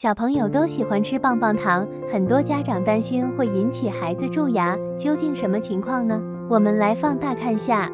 小朋友都喜欢吃棒棒糖很多家长担心会引起孩子蛀牙究竟什么情况呢？我们来放大看下。